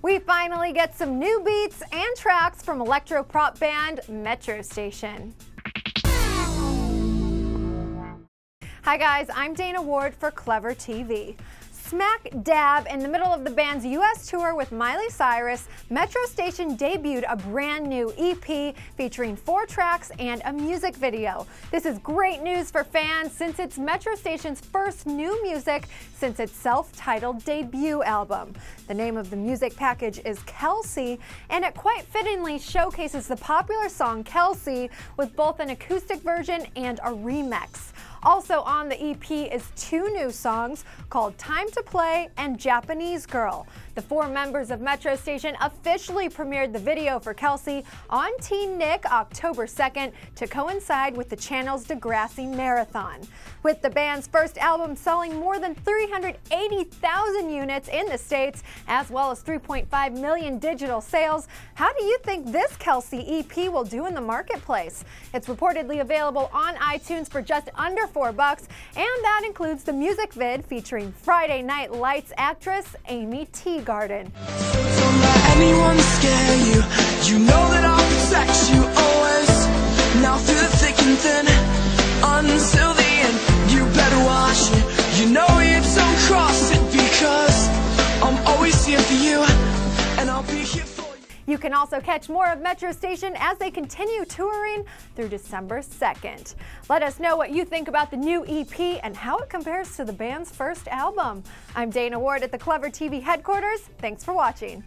We finally get some new beats and tracks from electro pop band Metro Station. Hi guys, I'm Dana Ward for Clevver TV. Smack dab in the middle of the band's U.S. tour with Miley Cyrus, Metro Station debuted a brand new EP featuring four tracks and a music video. This is great news for fans since it's Metro Station's first new music since its self-titled debut album. The name of the music package is Kelsey, and it quite fittingly showcases the popular song Kelsey with both an acoustic version and a remix. Also on the EP is two new songs called Time to Play and Japanese Girl. The four members of Metro Station officially premiered the video for Kelsey on TeenNick October 2nd to coincide with the channel's Degrassi Marathon. With the band's first album selling more than 380,000 units in the States, as well as 3.5 million digital sales, how do you think this Kelsey EP will do in the marketplace? It's reportedly available on iTunes for just under four bucks, and that includes the music vid featuring Friday Night Lights actress Aimee Teegarden. Don't let anyone scare you. Know because I'm always here for you, and I'll be here you. Can also catch more of Metro Station as they continue touring through December 2nd. Let us know what you think about the new EP and how it compares to the band's first album. I'm Dana Ward at the Clevver TV headquarters. Thanks for watching.